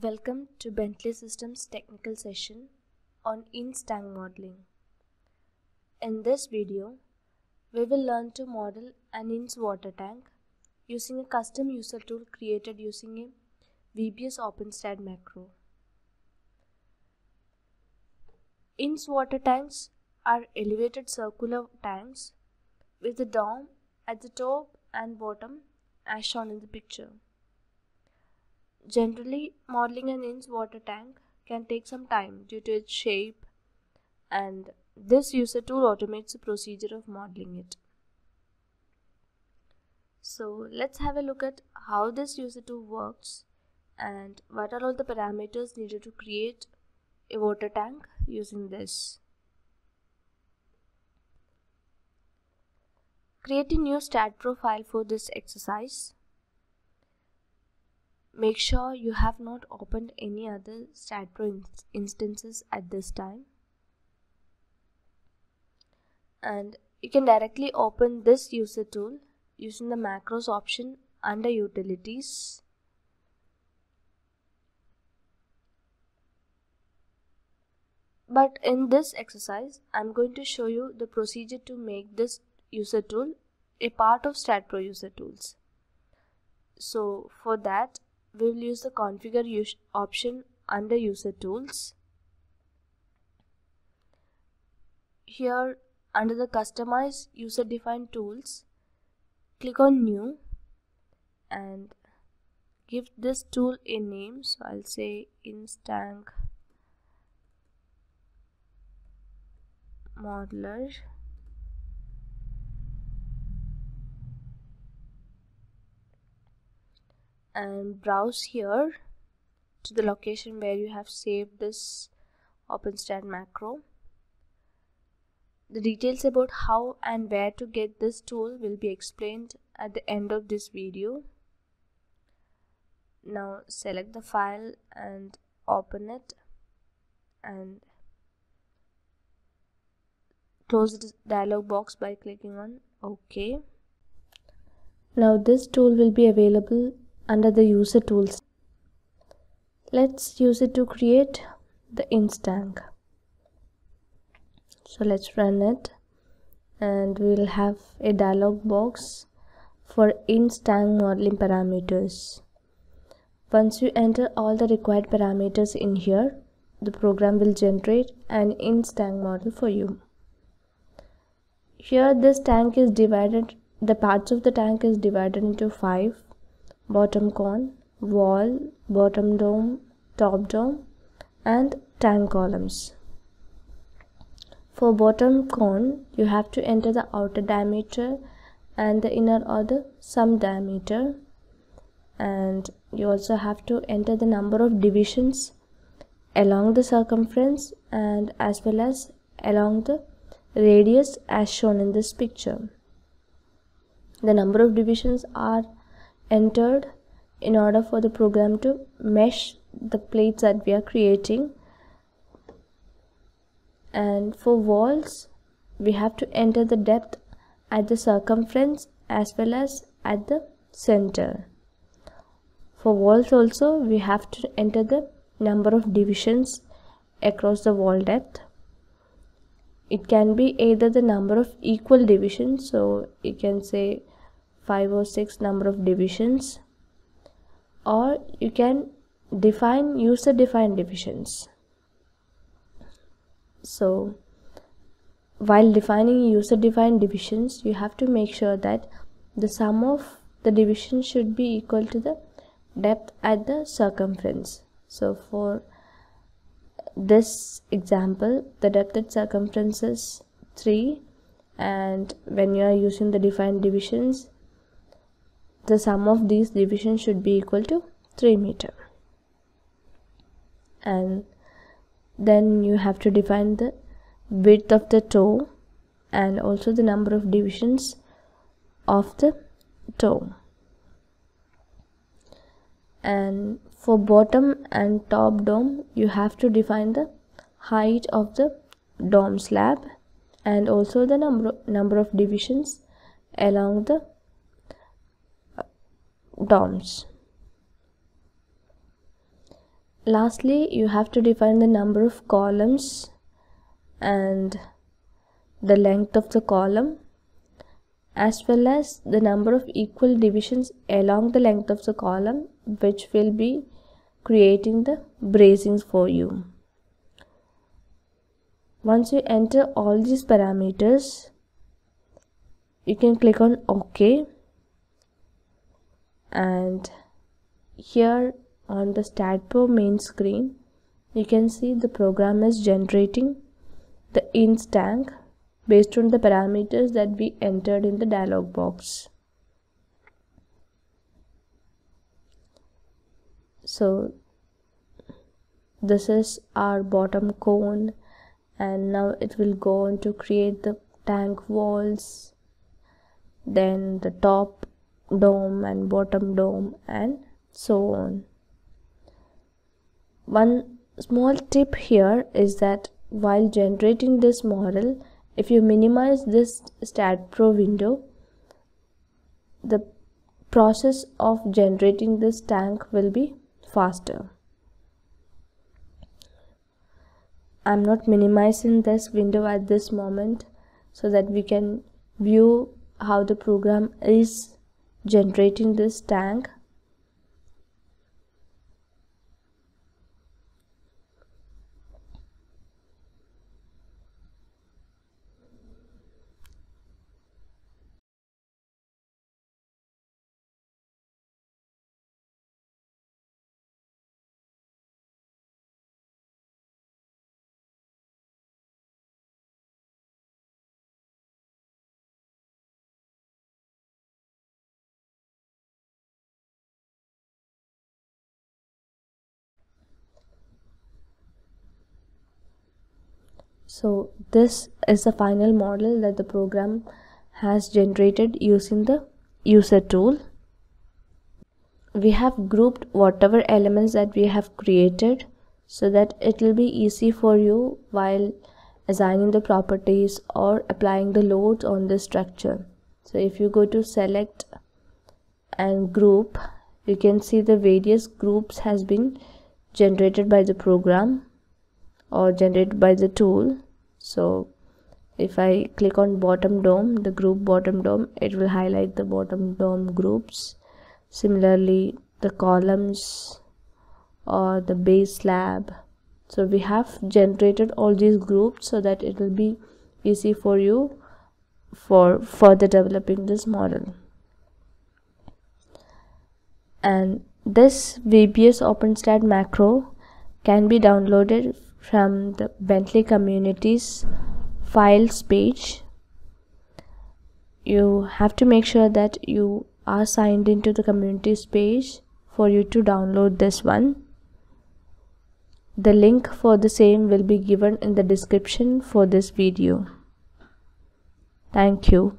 Welcome to Bentley Systems technical session on Intze tank modeling. In this video, we will learn to model an Intze water tank using a custom user tool created using a VBS OpenSTAAD macro. Intze water tanks are elevated circular tanks with a dome at the top and bottom as shown in the picture. Generally, modeling an Intze water tank can take some time due to its shape and this user tool automates the procedure of modeling it. So let's have a look at how this user tool works and what are all the parameters needed to create a water tank using this. Create a new stat profile for this exercise Make sure you have not opened any other STAAD.Pro instances at this time. And you can directly open this user tool using the macros option under utilities. But in this exercise, I'm going to show you the procedure to make this user tool a part of STAAD.Pro user tools. So for that, we will use the configure option under user tools. Here under the customize user defined tools click on new and give this tool a name. So I'll say instank modeler and browse here to the location where you have saved this OpenSTAAD macro. The details about how and where to get this tool will be explained at the end of this video. Now select the file and open it and close the dialog box by clicking on OK. Now this tool will be available under the user tools. Let's use it to create the Intze tank. So let's run it and we'll have a dialog box for Intze tank modeling parameters. Once you enter all the required parameters in here, the program will generate an Intze tank model for you. Here this tank is divided, the parts of the tank is divided into five bottom cone, wall, bottom dome, top dome and tank columns. For bottom cone, you have to enter the outer diameter and the inner or the sum diameter and you also have to enter the number of divisions along the circumference and as well as along the radius as shown in this picture. The number of divisions are entered in order for the program to mesh the plates that we are creating. And for walls we have to enter the depth at the circumference as well as at the center. For walls also we have to enter the number of divisions across the wall depth. It can be either the number of equal divisions so you can say 5 or 6 number of divisions or you can define user defined divisions. So while defining user defined divisions you have to make sure that the sum of the divisions should be equal to the depth at the circumference. So for this example the depth at circumference is 3 and when you are using the defined divisions the sum of these divisions should be equal to 3 meter. And then you have to define the width of the toe and also the number of divisions of the toe. And for bottom and top dome you have to define the height of the dome slab and also the number number of divisions along the domes lastly you have to define the number of columns and the length of the column as well as the number of equal divisions along the length of the column which will be creating the bracings for you. Once you enter all these parameters you can click on ok and here on the STAAD.Pro main screen you can see the program is generating the Intze tank based on the parameters that we entered in the dialog box. So this is our bottom cone and now it will go on to create the tank walls then the top dome and bottom dome and so on. One small tip here is that while generating this model if you minimize this STAAD.Pro window the process of generating this tank will be faster. I'm not minimizing this window at this moment so that we can view how the program is generating this tank so this is the final model that the program has generated using the user tool. We have grouped whatever elements that we have created so that it will be easy for you while assigning the properties or applying the loads on the structure. So if you go to select and group you can see the various groups has been generated by the program or generated by the tool so if I click on bottom dome the group bottom dome it will highlight the bottom dome groups. Similarly the columns or the base slab. So we have generated all these groups so that it will be easy for you for further developing this model. And this VBS OpenSTAAD macro can be downloaded from the Bentley Communities files page. You have to make sure that you are signed into the communities page for you to download this one. The link for the same will be given in the description for this video. Thank you